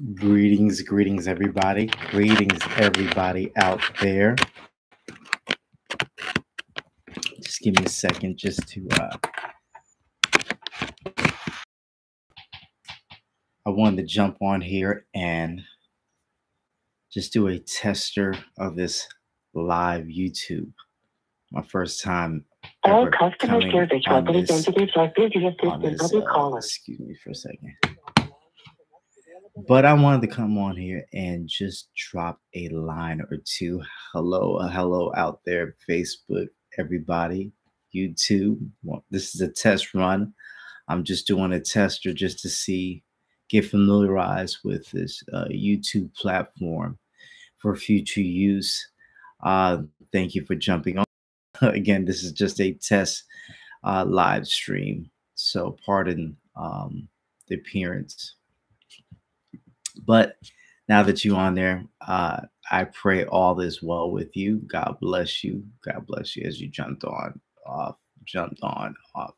Greetings, greetings, everybody. Greetings, everybody out there. Just give me a second just to. Uh, I wanted to jump on here and just do a tester of this live YouTube. My first time. All customer service representatives are busy assisting this, other uh, excuse me for a second. But I wanted to come on here and just drop a line or two. Hello, uh, hello out there, Facebook, everybody, YouTube. Well, this is a test run. I'm just doing a tester just to see, get familiarized with this uh, YouTube platform for future use. Uh, thank you for jumping on. Again, this is just a test uh, live stream. So pardon um, the appearance. But now that you're on there, uh, I pray all is well with you. God bless you. God bless you as you jumped on off, jumped on off